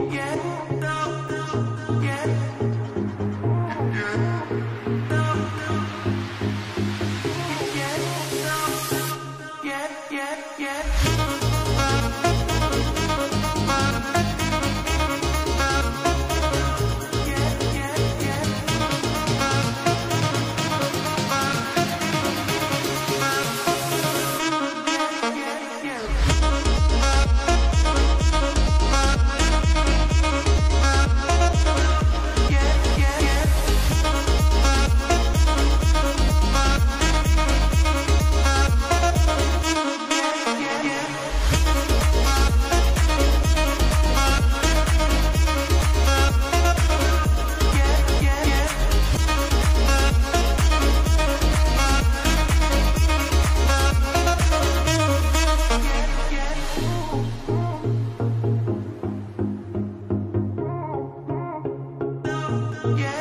yeah, yeah, yeah. Yeah.